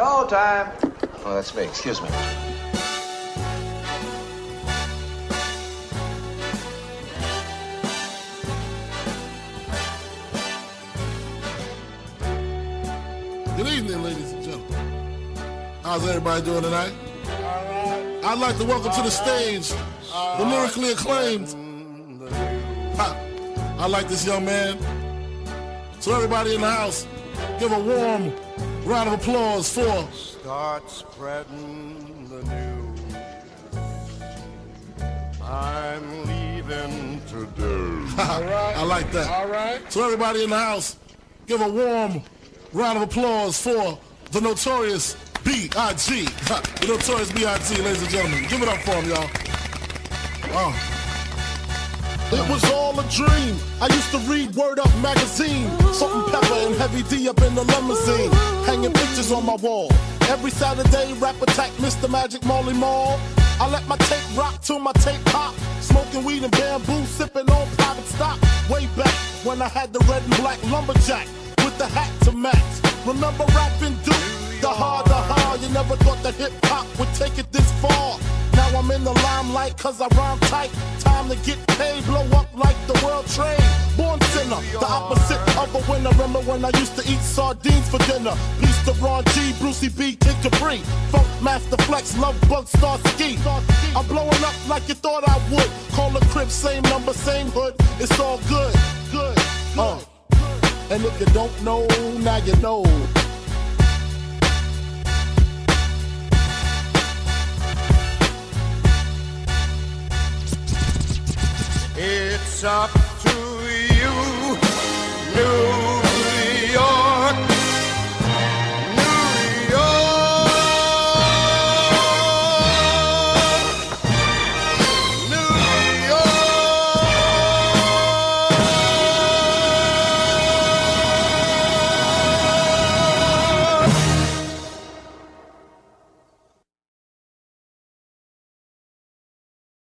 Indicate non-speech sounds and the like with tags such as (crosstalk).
Go time. Oh, that's me. Excuse me. Good evening, ladies and gentlemen. How's everybody doing tonight? I'd like to welcome to the stage the lyrically acclaimed. I like this young man. So everybody in the house, give a warm round of applause for Start spreading the news. I'm leaving today. (laughs) I like that. All right. So everybody in the house, give a warm round of applause for the notorious B.I.G. (laughs) The notorious B.I.G. Ladies and gentlemen, give it up for him, y'all. Oh. It was all a dream. I used to read Word Up magazine. Salt-n-Pepa heavy D up in the limousine. Hanging pictures on my wall. Every Saturday, rap attack Mr. Magic Marley Marl. I let my tape rock till my tape pop. Smoking weed and Bambu, sipping on private stock. Way back when I had the red and black lumberjack with the hat to match. Remember Rappin' Duke? The hard, the hard. You never thought that hip hop would take it this far. Now I'm in the limelight cause I rhyme tight. Time to get paid, blow up like the world trade. Born sinner, the opposite of a winner. Remember when I used to eat sardines for dinner? Peace to Ron G, Brucie B, Kid Capri. Funk Master Flex, Love Bug, Starski. I'm blowing up like you thought I would. Call the crib, same number, same hood. It's all good, good, good. Uh. And if you don't know, now you know. It's up